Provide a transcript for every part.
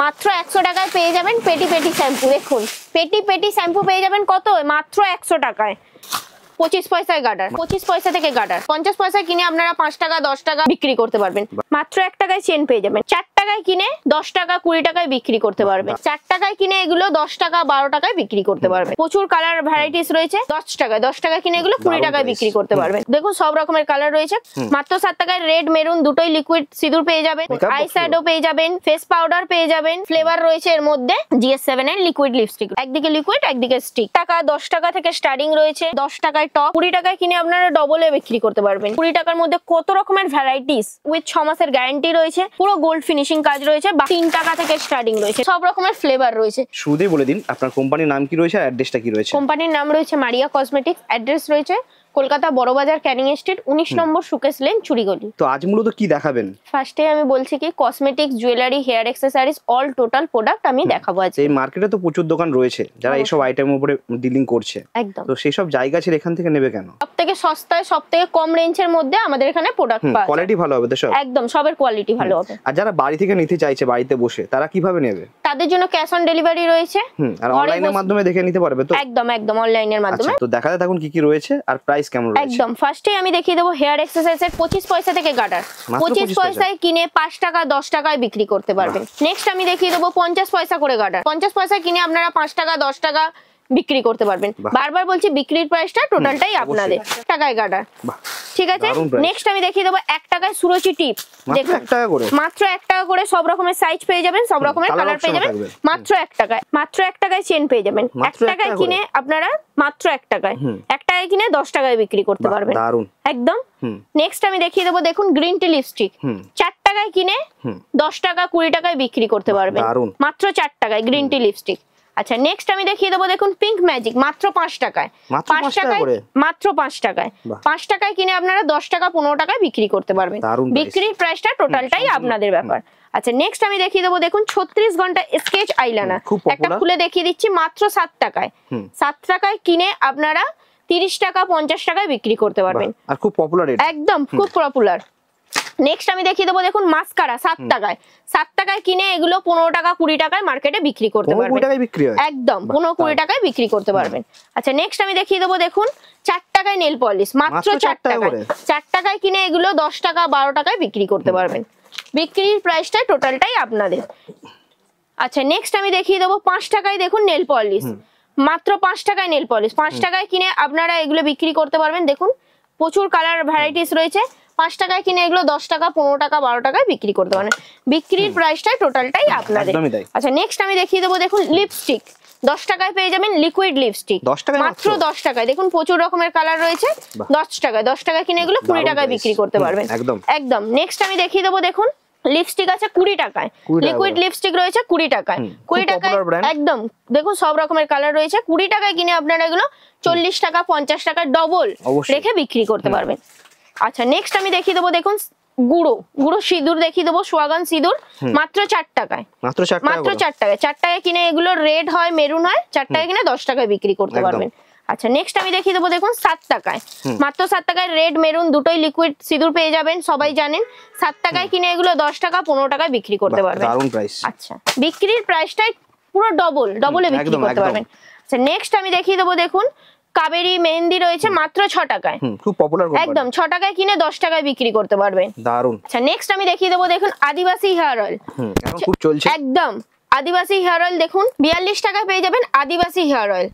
মাত্র একশো টাকায় পেয়ে যাবেন পেটি পেটি শ্যাম্পু, দেখুন। পেটি পেটি শ্যাম্পু পেয়ে যাবেন কত? মাত্র একশো টাকায়। পঁচিশ পয়সায় গাডার পঁচিশ পয়সা থেকে গাডার পঞ্চাশ পয়সা কিনে আপনারা পাঁচ টাকা, দশ টাকা বিক্রি করতে পারবেন। মাত্র এক টাকায় চেন পেয়ে যাবেন। চার টাকায় কিনে দশ টাকা কুড়ি টাকায় বিক্রি করতে পারবে। চার টাকায় কিনে এগুলো দশ টাকা বারো টাকায় বিক্রি করতে পারবে। প্রচুর কালার ভ্যারাইটিস রয়েছে দশ টাকায় দশ টাকা কিনে এগুলো কুড়ি টাকায় বিক্রি করতে পারবেন দেখুন সব রকমের কালার রয়েছে। মাত্র সাত টাকায় রেড মেরুন দুটোই লিকুইড সিঁদুর পেয়ে যাবেন। আই শ্যাডো পেয়ে যাবেন ফেস পাউডার পেয়ে যাবেন। ফ্লেভার রয়েছে এর মধ্যে জিএস সেভেন এর লিকুইড লিপস্টিক একদিকে লিকুইড একদিকে স্টিক টাকা দশ টাকা থেকে স্টার্টিং রয়েছে দশ টাকায় টপ কুড়ি টাকায় কিনে আপনারা ডবলে বিক্রি করতে পারবেন। কুড়ি টাকার মধ্যে কত রকমের ভ্যারাইটিস উইথ ছ মাসের গ্যারান্টি রয়েছে। পুরো গোল্ড ফিনিশিং কাজ রয়েছে বা তিন টাকা থেকে স্টার্টিং রয়েছে। সব রকমের ফ্লেভার রয়েছে। শুধু বলে দিন আপনার কোম্পানির নাম কি রয়েছে অ্যাড্রেসটা কি রয়েছে? কোম্পানির নাম রয়েছে মারিয়া কসমেটিক্স অ্যাড্রেস রয়েছে কলকাতা বড়বাজার ক্যানিং স্ট্রিট উনিশ নম্বর সুকেশ লেন চুরিগলি তো আজ মূলত কি দেখাবেন? ফার্স্টে আমি বলছি কি cosmetics jewellery hair accessories all total product আমি দেখাবো আজ এই মার্কেটে তো প্রচুর দোকান রয়েছে যারা এইসব আইটেমের উপরে ডিলিং করছে। একদম। তো সেই সব জায়গা ছেড়ে এখান থেকে নেবে কেন? সব থেকে সস্তায় সব থেকে কম রেঞ্জের মধ্যে আমাদের এখানে প্রোডাক্ট পাওয়া। কোয়ালিটি ভালো হবে তো সব? একদম সবের কোয়ালিটি ভালো হবে। আর যারা বাড়ি থেকে নিতে চাইছে বাড়িতে বসে তারা কীভাবে নেবে? তাদের জন্য ক্যাশ অন ডেলিভারি রয়েছে। হুম আর অনলাইনের মাধ্যমে দেখে নিতে পারবে তো? একদম একদম অনলাইনের আচ্ছা মাধ্যমে। তো দেখা যায় তখন কি কি রয়েছে আর প্রাইস কেমন রয়েছে? একদম। ফার্স্টে আমি দেখিয়ে দেবো হেয়ার এক্সারসাইজের পঁচিশ পয়সা থেকে গাডার পঁচিশ 25 পয়সায় কিনে পাঁচ টাকা দশ টাকায় বিক্রি করতে পারবেন নেক্সট আমি দেখিয়ে দেবো পঞ্চাশ পয়সা করে গাডার পঞ্চাশ পয়সায় কিনে আপনারা পাঁচ টাকা দশ টাকা বিক্রি করতে পারবেন। বারবার বলছি বিক্রির প্রাইসটা টোটালটাই আপনাদের টাকায় গাডার ঠিক আছে? নেক্সট আমি দেখিয়ে দেবো এক টাকায় সুরচি টিপ মাত্র দেখুন। এক টাকা করে? মাত্র এক টাকা করে সব রকমের সাইজ পেয়ে যাবেন সব রকমের কালার পেয়ে যাবেন। মাত্র এক টাকায় মাত্র এক টাকায় চেন পেয়ে যাবেন। এক টাকায় কিনে আপনারা মাত্র এক টাকায়। হুম। এক টাকায় কিনে দশ টাকায় বিক্রি করতে পারবেন একদম। নেক্সট আমি দেখিয়ে দেবো দেখুন গ্রিন টি লিপস্টিক চার টাকায় কিনে দশ টাকা কুড়ি টাকায় বিক্রি করতে পারবেন মাত্র চার টাকায় গ্রিন টি লিপস্টিক আচ্ছা নেক্সট আমি দেখিয়ে দেবো দেখুন পিঙ্ক ম্যাজিক মাত্র পাঁচ টাকায়। পাঁচ টাকা করে? মাত্র পাঁচ টাকায়। পাঁচ টাকায় কিনে আপনারা দশ টাকা পনেরো টাকায় বিক্রি করতে পারবেন। বিক্রির প্রাইসটা টোটালটাই আপনাদের ব্যাপার। আচ্ছা নেক্সট আমি দেখিয়ে দেবো দেখুন ছত্রিশ ঘণ্টা স্কেচ আইলানা একটা খুলে দেখিয়ে দিচ্ছি মাত্র সাত টাকায়। সাত টাকায় কিনে আপনারা তিরিশ টাকা পঞ্চাশ টাকায় বিক্রি করতে পারবেন। আর খুব পপুলার এটা। একদম খুব পপুলার নেক্সট আমি দেখিয়ে দেবো দেখুন মাস্কারা সাত টাকায়। সাত টাকায় কিনে এগুলো পনেরো টাকা কুড়ি টাকায় মার্কেটে বিক্রি করতে পারবেন। টাকায় বিক্রি হয়? একদম পনেরো কুড়ি। টাকায় বিক্রি করতে পারবেন। আচ্ছা নেক্সট আমি দেখিয়ে দেবো দেখুন চার টাকায় নেল পলিশ মাত্র চার চার টাকা টাকায়? চার টাকায় কিনে এগুলো দশ টাকা বারো টাকায় বিক্রি করতে পারবেন। বিক্রির প্রাইসটা টোটালটাই আপনাদের। আচ্ছা নেক্সট আমি দেখিয়ে দেবো পাঁচ টাকায় দেখুন নেল পলিশ মাত্র পাঁচ টাকায় নেল পলিশ পাঁচ টাকায় কিনে আপনারা এগুলো বিক্রি করতে পারবেন। দেখুন প্রচুর কালার ভ্যারাইটিস রয়েছে। পাঁচ টাকায় কিনে এগুলো দশ টাকা পনেরো টাকা বারো টাকায় বিক্রি করতে পারেন বিক্রির প্রাইসটা টোটালটাই আপনাদের। আচ্ছা নেক্সট আমি দেখিয়ে দেবো দেখুন লিপস্টিক দশ টাকায় পেয়ে যাবেন লিকুইড লিপস্টিক 10 টাকায় মাত্র? মাত্র? দশ টাকায়। দেখুন প্রচুর রকমের কালার রয়েছে। দশ টাকায় দশ টাকা কিনে এগুলো কুড়ি টাকায় বিক্রি করতে পারবেন। একদম। একদম। নেক্সট আমি দেখিয়ে দেবো দেখুন লিপস্টিক আছে কুড়ি টাকায়। লিকুইড লিপস্টিক রয়েছে কুড়ি টাকায়। কুড়ি টাকায় একদম। দেখুন সব রকমের কালার রয়েছে। কুড়ি টাকায় কিনে আপনারা এগুলো চল্লিশ টাকা পঞ্চাশ টাকা ডবল রেখে বিক্রি করতে পারবেন। আচ্ছা নেক্সট আমি দেখিয়ে দেবো দেখুন গুঁড়ো। গুঁড়ো সিঁদুর দেখিয়ে দেবো সোয়াগান সিঁদুর। মাত্র চার টাকায়। মাত্র চার টাকায়। চার টাকায় কিনে এগুলো রেড হয় মেরুন হয় চার টাকায় কিনে দশ টাকায় বিক্রি করতে পারবেন। আচ্ছা নেক্সট আমি দেখিয়ে দেবো দেখুন সাত টাকায়। মাত্র সাত টাকায় রেড মেরুন দুটোই লিকুইড সিঁদুর পেয়ে যাবেন সবাই জানেন সাত টাকায় কিনে এগুলো দশ টাকা পনেরো টাকায় বিক্রি করতে পারবেন। আচ্ছা বিক্রির প্রাইসটাই পুরো ডবল ডবলে বিক্রি করতে পারবেন। আচ্ছা নেক্সট আমি দেখিয়ে দেবো দেখুন কাবেরি মেহেন্দি রয়েছে মাত্র ছ টাকায়। খুব পপুলার একদম ছ টাকায় কিনে দশ টাকায় বিক্রি করতে পারবেন। দারুণ। আচ্ছা নেক্সট আমি দেখিয়ে দেবো দেখুন আদিবাসী হেয়ার অয়েল হুম খুব চলছে। একদম আদিবাসী হেয়ার অয়েল দেখুন বিয়াল্লিশ টাকায় পেয়ে যাবেন আদিবাসী হেয়ার অয়েল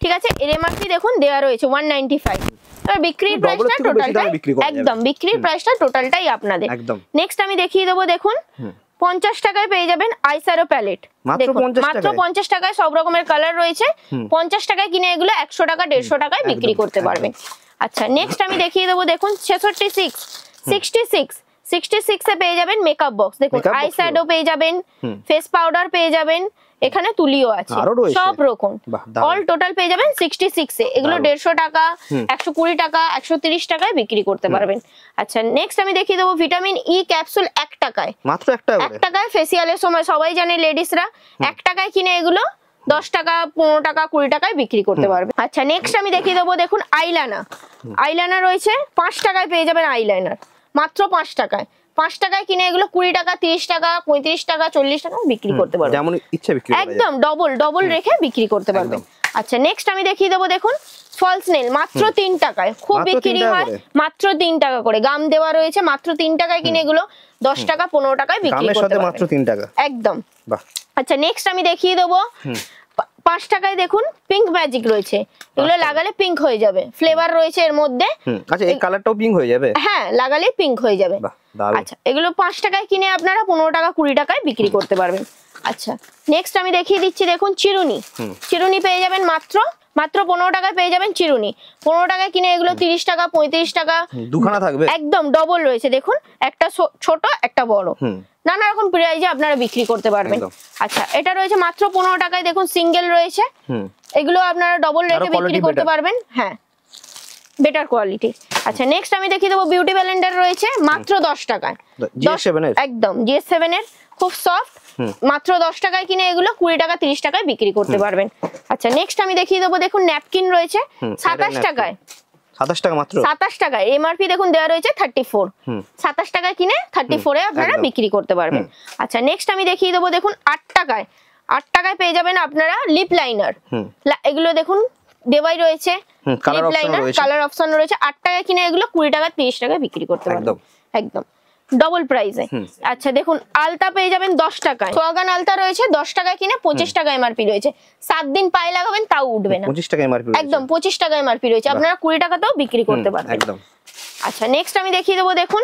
ঠিক আছে? এর এমআরপি দেখুন দেওয়া রয়েছে ওয়ান নাইনটি ফাইভ এবার বিক্রির প্রাইসটা টোটালটাই যাবে। একদম বিক্রির প্রাইসটা টোটালটাই আপনাদের। একদম। নেক্সট আমি দেখিয়ে দেবো দেখুন পঞ্চাশ টাকায় পেয়ে যাবেন আইসারো প্যালেট মাত্র 50 মাত্র টাকায়? পঞ্চাশ টাকায় সব রকমের কালার রয়েছে। পঞ্চাশ টাকায় কিনে এগুলো একশো টাকা দেড়শো টাকায় বিক্রি করতে। পারবেন। আচ্ছা নেক্সট আমি দেখিয়ে দেবো দেখুন ছেষট্টি সিক্স সিক্সটি সিক্স সিক্সটি সিক্সে পেয়ে যাবেন মেকআপ বক্স দেখুন Makeup আই শ্যাডো পেয়ে যাবেন ফেস পাউডার পেয়ে যাবেন এখানে তুলিও আছে। সব রকম। অল টোটাল পেয়ে যাবেন সিক্সটি সিক্সে এগুলো দেড়শো টাকা একশো কুড়ি টাকা একশো তিরিশ টাকায় বিক্রি করতে পারবেন। আচ্ছা নেক্সট আমি দেখিয়ে দেবো ভিটামিন ই ক্যাপসুল এক টাকায়। মাত্র এক টাকায় ফেসিয়ালের সময় সবাই জানে লেডিসরা এক টাকায় কিনে এগুলো দশ টাকা পনেরো টাকা কুড়ি টাকায় বিক্রি করতে পারবে। আচ্ছা নেক্সট আমি দেখিয়ে দেবো দেখুন আইলানা আইলানা রয়েছে পাঁচ টাকায় পেয়ে যাবেন আইলাইনার মাত্র পাঁচ টাকায়। পাঁচ টাকায় কিনে এগুলো কুড়ি টাকা তিরিশ টাকা পঁয়ত্রিশ টাকা চল্লিশ টাকা বিক্রি করতে পারবে। যেমন ইচ্ছা বিক্রি একদম ডবল ডবল রেখে বিক্রি করতে পারবে। আচ্ছা নেক্সট আমি দেখিয়ে দেবো দেখুন ফলস নেল মাত্র তিন টাকায় খুব বিক্রি হয় মাত্র তিন টাকা করে। গাম দেওয়া রয়েছে মাত্র তিন টাকায় কিনে এগুলো দশ টাকা পনেরো টাকায় বিক্রি করতে টাকা। একদম। আচ্ছা নেক্সট আমি দেখিয়ে দেবো পাঁচ টাকায় দেখুন পিঙ্ক ম্যাজিক রয়েছে। এগুলো লাগালে পিঙ্ক হয়ে যাবে। ফ্লেভার রয়েছে এর মধ্যে। আচ্ছা এই কালারটাও পিঙ্ক হয়ে যাবে? হ্যাঁ লাগালে পিঙ্ক হয়ে যাবে। আচ্ছা এগুলো পাঁচ টাকায় কিনে আপনারা পনেরো টাকা কুড়ি টাকায় বিক্রি করতে পারবেন। আচ্ছা নেক্সট আমি দেখিয়ে দিচ্ছি দেখুন চিরুনি। চিরুনি পেয়ে যাবেন মাত্র মাত্র পনেরো টাকায় পেয়ে যাবেন চিরুনি। পনেরো টাকায় কিনে এগুলো তিরিশ টাকা পঁয়ত্রিশ টাকা। দুখানা থাকবে? একদম ডবল রয়েছে দেখুন। একটা ছোট একটা বড়। নানা রকম প্রাইজে আপনারা বিক্রি করতে পারবেন। আচ্ছা এটা রয়েছে মাত্র পনেরো টাকায় দেখুন সিঙ্গেল রয়েছে। এগুলো আপনারা ডবল রেটে বিক্রি করতে পারবেন। হ্যাঁ। বেটার কোয়ালিটি আচ্ছা নেক্সট আমি দেখিয়ে দেবো বিউটি ব্যালেন্ডার রয়েছে মাত্র দশ টাকায়। GS7 এর? একদম জিএস সেভেন এর খুব সফট মাত্র দশ টাকায় কিনে এগুলো কুড়ি টাকা তিরিশ টাকায় বিক্রি করতে পারবেন। আচ্ছা নেক্সট আমি দেখিয়ে দেবো দেখুন ন্যাপকিন রয়েছে। সাতাশ টাকায়। সাতাশ টাকা মাত্র? সাতাশ টাকায়। এমআরপি দেখুন দেওয়া রয়েছে থার্টি ফোর সাতাশ টাকায় কিনে থার্টি ফোরে আপনারা বিক্রি করতে পারবেন। আচ্ছা নেক্সট আমি দেখিয়ে দেবো দেখুন আট টাকায়। আট টাকায় পেয়ে যাবেন আপনারা লিপ লাইনার এগুলো দেখুন দেওয়াই রয়েছে। option লাইনার কালার অপশন রয়েছে। আট টাকায় কিনে এগুলো কুড়ি টাকা তিরিশ টাকায় বিক্রি করতে পারবেন। একদম। ডবল প্রাইসে আচ্ছা দেখুন আলতা পেয়ে যাবেন দশ টাকায়। সোয়াগান আলতা রয়েছে দশ টাকায় কিনে পঁচিশ টাকা এমআরপি রয়েছে। সাত দিন পায়ে লাগাবেন তাও উঠবে না। পঁচিশ টাকা এমআরপি একদম পঁচিশ টাকা এমআরপি রয়েছে। আপনারা কুড়ি টাকাতেও বিক্রি করতে পারবেন। একদম। আচ্ছা নেক্সট আমি দেখিয়ে দেবো দেখুন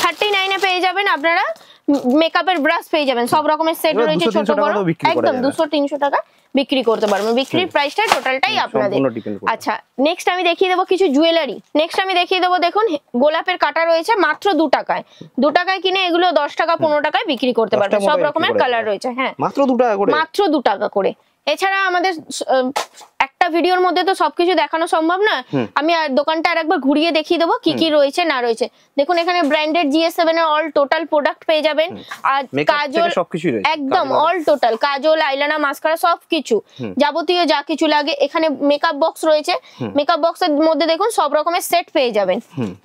থার্টি নাইনে পেয়ে যাবেন আপনারা মেকআপের ব্রাশ পেয়ে যাবেন। সব রকমের সেট রয়েছে ছোট বড়। একদম। দুশো তিনশো টাকা। বিক্রি করতে পারব। বিক্রির প্রাইসটা টোটালটাই আপনাদের। আচ্ছা নেক্সট আমি দেখিয়ে দেবো কিছু জুয়েলারি নেক্সট আমি দেখিয়ে দেবো দেখুন গোলাপের কাটা রয়েছে মাত্র দু টাকায়। দু টাকায় কিনে এগুলো দশ টাকা পনেরো টাকায় বিক্রি করতে 10 পারবেন। সব রকমের কালার রয়েছে হ্যাঁ। মাত্র দু টাকা করে? মাত্র দু টাকা করে। এছাড়া আমাদের একটা ভিডিওর মধ্যে তো সবকিছু দেখানো সম্ভব না। আমি আর দোকানটা আর একবার ঘুরিয়ে দেখিয়ে দেবো কি কি রয়েছে না রয়েছে। দেখুন এখানে ব্র্যান্ডেড জিএস সেভেন এর অল টোটাল প্রোডাক্ট পেয়ে যাবেন। আর কাজল একদম all total kajal eyeliner mascara সব কিছু যাবতীয় যা কিছু লাগে এখানে মেকআপ বক্স রয়েছে। মেকআপ বক্সের মধ্যে দেখুন সব রকমের সেট পেয়ে যাবেন।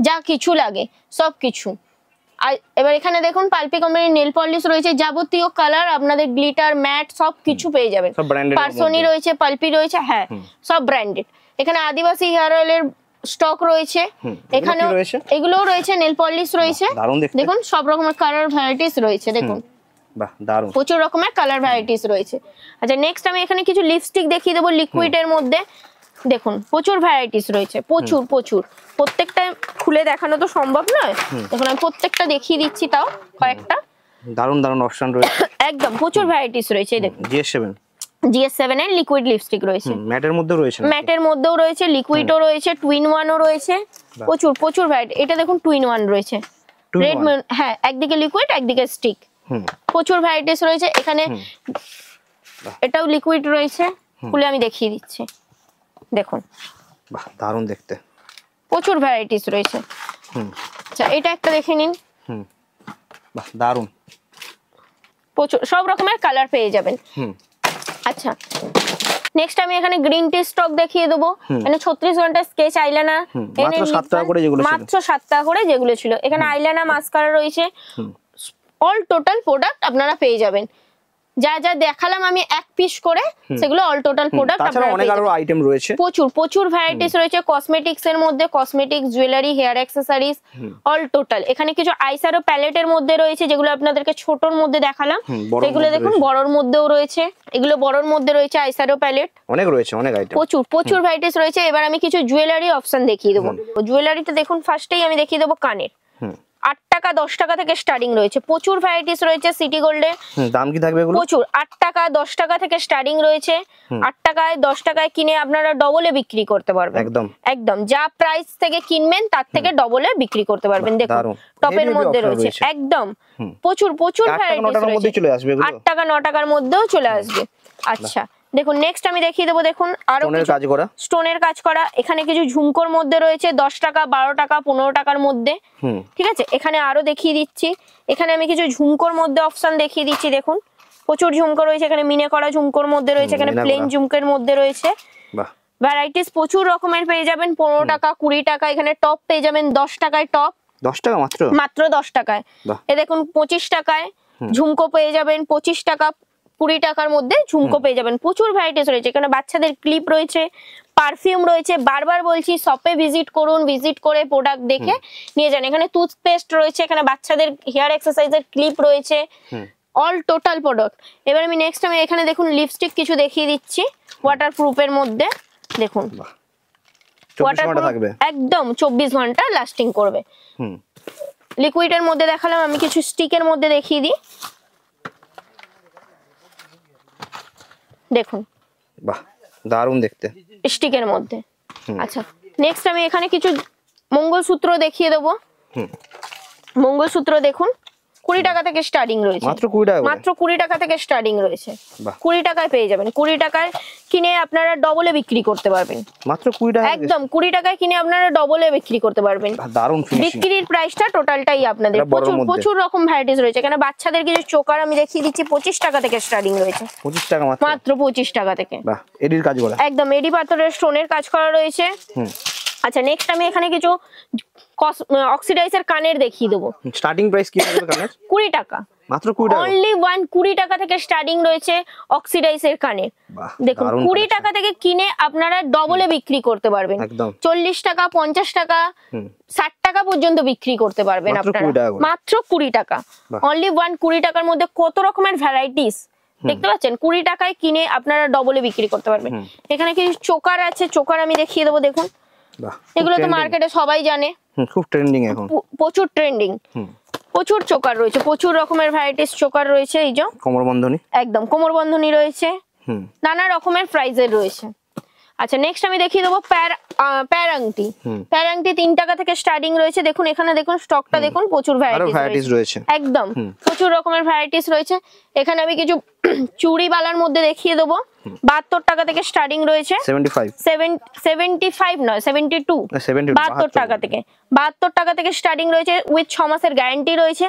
যা কিছু লাগে সব কিছু আর এবার এখানে দেখুন পালপি কোম্পানির নেল পলিশ রয়েছে যাবতীয় কালার আপনাদের গ্লিটার ম্যাট সব কিছু পেয়ে যাবেন। এর পার্সনি। রয়েছে পালপি রয়েছে হ্যাঁ সব ব্র্যান্ডেড এখানে আদিবাসী হেয়ার অয়েলের স্টক রয়েছে। এখানে এগুলোও রয়েছে নেল পলিশ রয়েছে। দেখুন সব রকমের কালার ভ্যারাইটিস রয়েছে দেখুন। প্রচুর রকমের কালার ভ্যারাইটিস রয়েছে। আচ্ছা নেক্সট আমি এখানে কিছু লিপস্টিক দেখিয়ে দেবো লিকুইডের মধ্যে। দেখুন প্রচুর ভ্যারাইটিস রয়েছে প্রচুর প্রচুর। প্রত্যেকটা খুলে দেখানো তো সম্ভব নয়। দেখুন আমি প্রত্যেকটা দেখিয়ে দিচ্ছি তাও কয়েকটা। দারুণ দারুণ অপশন রয়েছে। একদম প্রচুর ভ্যারাইটিস রয়েছে এই দেখুন। জিএস সেভেন জিএস সেভেন এর লিকুইড লিপস্টিক রয়েছে। ম্যাটের মধ্যে রয়েছে ম্যাটের মধ্যেও রয়েছে লিকুইডও রয়েছে টুইন ওয়ানও রয়েছে। প্রচুর প্রচুর ভ্যারাইটি এটা দেখুন টুইন ওয়ান রয়েছে। রেড? হ্যাঁ একদিকে লিকুইড একদিকে স্টিক প্রচুর ভ্যারাইটিস রয়েছে এখানে এটাও লিকুইড রয়েছে খুলে আমি দেখিয়ে দিচ্ছি। দেখুন। বাহ দারুণ দেখতে। প্রচুর ভ্যারাইটিস রয়েছে। হুম। আচ্ছা এটা একটা দেখে নিন। হুম। বাহ দারুণ। প্রচুর সব রকমের কালার পেয়ে যাবেন। হুম। আচ্ছা নেক্সট আমি এখানে গ্রিন টি স্টক দেখিয়ে দেবো। এখানে ছত্রিশ ঘণ্টা স্কেচ আইলানা মাত্র সাত টাকা করে যেগুলো ছিল। এখানে আইলানা মাস্কারা রয়েছে। অল টোটাল প্রোডাক্ট আপনারা পেয়ে যাবেন। যা যা দেখালাম আমি এক পিস করে সেগুলো অল টোটাল প্রোডাক্ট আপনারা অনেক আরও আইটেম রয়েছে। প্রচুর প্রচুর ভ্যারাইটিস রয়েছে কসমেটিক্স এর মধ্যে cosmetics jewellery hair accessories all total এখানে কিছু আইসারো প্যালেটের মধ্যে রয়েছে যেগুলো আপনাদেরকে ছোটর মধ্যে দেখালাম। সেগুলো দেখুন বড়র মধ্যেও রয়েছে। এগুলো বড়র মধ্যে রয়েছে আইসারো প্যালেট অনেক রয়েছে অনেক আইটেম প্রচুর প্রচুর ভ্যারাইটিস রয়েছে। এবার আমি কিছু জুয়েলারি অপশন দেখিয়ে দেবো। জুয়েলারিতে দেখুন ফার্স্টেই আমি দেখিয়ে দেবো কানের। টাকা দশ টাকা থেকে স্টার্টিং রয়েছে। প্রচুর ভ্যারাইটিস রয়েছে সিটি গোল্ডে দাম কি থাকবে প্রচুর। আট টাকা দশ টাকা থেকে স্টার্টিং রয়েছে। আট টাকায় দশ টাকায় কিনে আপনারা ডবলে বিক্রি করতে পারবেন। একদম। একদম। যা প্রাইস থেকে কিনবেন তার থেকে ডবলে বিক্রি করতে পারবেন। দেখুন টপের মধ্যে রয়েছে। রয়েছে। একদম। প্রচুর প্রচুর ভ্যারাইটিস এগুলো? আট টাকা ন টাকার মধ্যেও চলে আসবে। আচ্ছা। দেখুন নেক্সট আমি দেখিয়ে দেবো দেখুন আরও কাজ করা। স্টোনের কাজ করা। এখানে কিছু ঝুমকোর মধ্যে রয়েছে দশ টাকা বারো টাকা পনেরো টাকার মধ্যে। ঠিক আছে? এখানে আরও দেখিয়ে দিচ্ছি। এখানে আমি কিছু ঝুমকোর মধ্যে অপশন দেখিয়ে দিচ্ছি দেখুন। প্রচুর ঝুমকো রয়েছে এখানে মিনে করা ঝুমকোর মধ্যে রয়েছে এখানে প্লেন ঝুমকের মধ্যে রয়েছে। ভ্যারাইটিস প্রচুর রকমের পেয়ে যাবেন পনেরো টাকা কুড়ি টাকা এখানে টপ পেয়ে যাবেন দশ টাকায় টপ দশ টাকা মাত্র? মাত্র দশ টাকায়। এ দেখুন পঁচিশ টাকায় ঝুমকো পেয়ে যাবেন পঁচিশ টাকা কুড়ি টাকার মধ্যে ঝুমকো পেয়ে যাবেন। প্রচুর ভ্যারাইটিস রয়েছে। এখানে বাচ্চাদের ক্লিপ রয়েছে পারফিউম রয়েছে। বারবার বলছি শপে ভিজিট করুন ভিজিট করে প্রোডাক্ট দেখে নিয়ে যান। এখানে টুথপেস্ট রয়েছে এখানে বাচ্চাদের হেয়ার এক্সারসাইজের ক্লিপ রয়েছে। অল টোটাল প্রোডাক্ট এবার আমি নেক্সট আমি এখানে দেখুন লিপস্টিক কিছু দেখিয়ে দিচ্ছি ওয়াটার প্রুফের মধ্যে। দেখুন। থাকবে? একদম চব্বিশ ঘণ্টা লাস্টিং করবে। লিকুইডের মধ্যে দেখালাম আমি কিছু স্টিকের মধ্যে দেখিয়ে দিই। দেখুন। বাহ দারুণ দেখতে। স্টিকের মধ্যে। আচ্ছা নেক্সট আমি এখানে কিছু মঙ্গলসূত্র দেখিয়ে দেবো। হুম। মঙ্গলসূত্র দেখুন। কুড়ি টাকা থেকে স্টার্টিং রয়েছে। মাত্র কুড়ি টাকা মাত্র কুড়ি টাকা থেকে স্টার্টিং রয়েছে। কুড়ি টাকায় পেয়ে যাবেন। কুড়ি টাকায় কিনে আপনারা ডবলে বিক্রি করতে পারবেন। মাত্র কুড়ি টাকা একদম কুড়ি টাকায় কিনে আপনারা ডবলে বিক্রি করতে পারবেন। দারুণ বিক্রির প্রাইসটা টোটালটাই আপনাদের। প্রচুর প্রচুর রকম ভ্যারাইটিস রয়েছে। এখানে বাচ্চাদের কিছু চোকার আমি দেখিয়ে দিচ্ছি পঁচিশ টাকা থেকে স্টার্টিং রয়েছে। পঁচিশ টাকা মাত্র? পঁচিশ টাকা থেকে। বাহ এডির কাজ করা। একদম এডি পাথরের স্টোনের কাজ করা রয়েছে। আচ্ছা নেক্সট আমি এখানে কিছু অক্সিডাইজার কানের দেখিয়ে দেবো। স্টার্টিং প্রাইস কি থাকবে কানের? কুড়ি টাকা। মাত্র কুড়ি টাকা? অনলি ওয়ান কুড়ি টাকা থেকে স্টার্টিং রয়েছে অক্সিডাইজের বাহ দেখুন দারুণ কুড়ি collection। টাকা থেকে কিনে আপনারা ডবলে বিক্রি করতে পারবেন। একদম। চল্লিশ টাকা পঞ্চাশ টাকা হুম। ষাট টাকা পর্যন্ত বিক্রি করতে পারবেন আপনারা। 20। মাত্র কুড়ি টাকা। অনলি ওয়ান কুড়ি টাকার মধ্যে কত রকমের ভ্যারাইটিস দেখতে পাচ্ছেন? কুড়ি টাকায় কিনে আপনারা ডবলে বিক্রি করতে পারবেন। এখানে কিছু চোকার আছে চোকার আমি দেখিয়ে দেবো দেখুন। এগুলো তো মার্কেটে সবাই জানে। খুব ট্রেন্ডিং এখন। প্রচুর ট্রেন্ডিং প্রচুর চোকার রয়েছে প্রচুর রকমের ভ্যারাইটিস চোকার রয়েছে এই যে। কোমর বন্ধনী একদম কোমর বন্ধনী রয়েছে নানা রকমের প্রাইজের রয়েছে। আচ্ছা নেক্সট আমি দেখিয়ে দেবো প্যার আহ, প্যার আংটি। প্যার আংটি তিন টাকা থেকে স্টার্টিং রয়েছে। দেখুন এখানে দেখুন স্টকটা দেখুন প্রচুর ভ্যারাইটিস রয়েছে। একদম প্রচুর রকমের ভ্যারাইটিস রয়েছে। এখানে আমি কিছু চুড়ি বালার মধ্যে দেখিয়ে দেবো। বাহাত্তর টাকা থেকে স্টার্টিং রয়েছে। সেভেন্টি ফাইভ নয় সেভেন্টি টু বাহাত্তর টাকা থেকে। বাহাত্তর টাকা থেকে স্টার্টিং রয়েছে উইথ ছ মাসের গ্যারান্টি রয়েছে?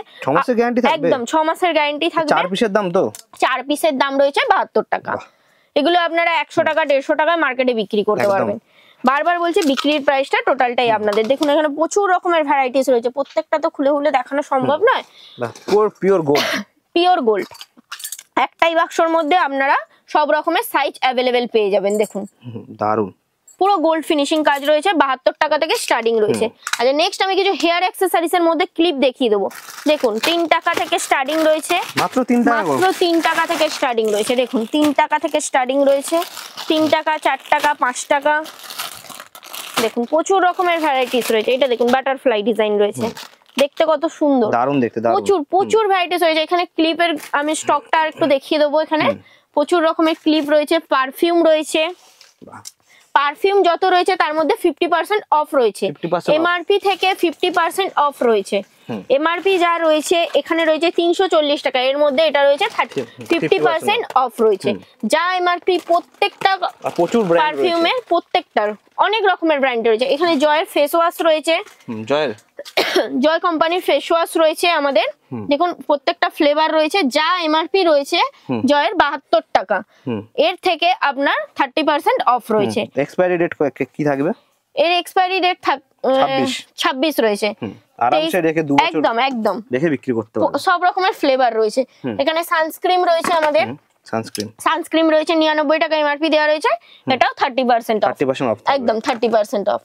একদম ছ মাসের গ্যারান্টি থাকবে। চার পিসের দাম তো? চার পিসের দাম রয়েছে বাহাত্তর টাকা। এগুলো আপনারা একশো টাকা দেড়শো টাকায় মার্কেটে বিক্রি করতে পারবেন। বারবার বলছি বিক্রির প্রাইসটা টোটালটাই আপনাদের। দেখুন এখানে প্রচুর রকমের ভ্যারাইটিস রয়েছে। প্রত্যেকটা তো খুলে খুলে দেখানো সম্ভব নয়। পিওর গোল্ড পিওর গোল্ড একটাই বাক্সর মধ্যে আপনারা সব রকমের সাইজ অ্যাভেলেবেল পেয়ে যাবেন দেখুন। দারুণ পুরো গোল্ড ফিনিশিং কাজ রয়েছে বাহাত্তর টাকা থেকে স্টার্টিং রয়েছে। আচ্ছা নেক্সট আমি কিছু হেয়ার অ্যাক্সেসরিজ এর মধ্যে ক্লিপ দেখিয়ে দেবো। দেখুন তিন টাকা থেকে স্টার্টিং রয়েছে। মাত্র তিন টাকা মাত্র তিন টাকা থেকে স্টার্টিং রয়েছে। দেখুন তিন টাকা থেকে স্টার্টিং রয়েছে। তিন টাকা চার টাকা পাঁচ টাকা। দেখুন প্রচুর রকমের ভ্যারাইটিস রয়েছে। এটা দেখুন বাটারফ্লাই ডিজাইন রয়েছে। দেখতে কত সুন্দর। দারুণ দেখতে প্রচুর প্রচুর ভ্যারাইটিস হয়েছে এখানে ক্লিপের আমি স্টকটা আর একটু দেখিয়ে দেবো এখানে। প্রচুর রকমের ক্লিপ রয়েছে পারফিউম রয়েছে। পারফিউম যত রয়েছে তার মধ্যে ফিফটি পার্সেন্ট অফ রয়েছে। এমআরপি থেকে ফিফটি পার্সেন্ট অফ রয়েছে। এমআরপি যা রয়েছে এখানে রয়েছে তিনশো চল্লিশ টাকা এর মধ্যে এটা রয়েছে ফিফটি পার্সেন্ট অফ রয়েছে। যা এমআরপি প্রত্যেকটা প্রচুর পারফিউমের প্রত্যেকটার অনেক রকমের ব্র্যান্ড রয়েছে। এখানে জয়ের ফেস ওয়াশ রয়েছে। জয়ের জয় কোম্পানির ফেস ওয়াশ রয়েছে আমাদের। দেখুন প্রত্যেকটা ফ্লেভার রয়েছে। যা এমআরপি রয়েছে জয়ের বাহাত্তর টাকা। এর থেকে আপনার থার্টি পার্সেন্ট অফ রয়েছে। এক্সপায়ারি ডেট কি থাকবে? এর এক্সপায়ারি ডেট থাক ছাব্বিশ। রয়েছে। আরামসে রেখে দু বছর একদম একদম। রেখে বিক্রি করতে পারবে। সব রকমের ফ্লেভার রয়েছে। এখানে সানস্ক্রিন রয়েছে আমাদের। সানস্ক্রিন সানস্ক্রিন রয়েছে নিরানব্বই টাকা এমআরপি দেওয়া রয়েছে। এটাও thirty percent off thirty percent off একদম থার্টি পার্সেন্ট অফ